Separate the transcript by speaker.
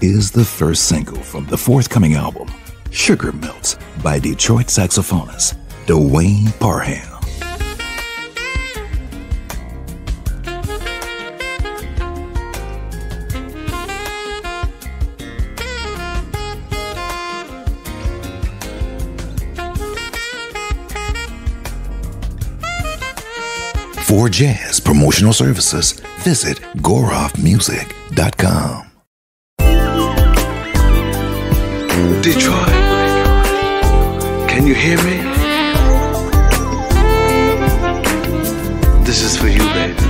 Speaker 1: is the first single from the forthcoming album, Sugar Melts by Detroit saxophonist Duane Parham. For jazz promotional services, visit goroffmusic.com.
Speaker 2: Detroit, can you hear me? This is for you, baby.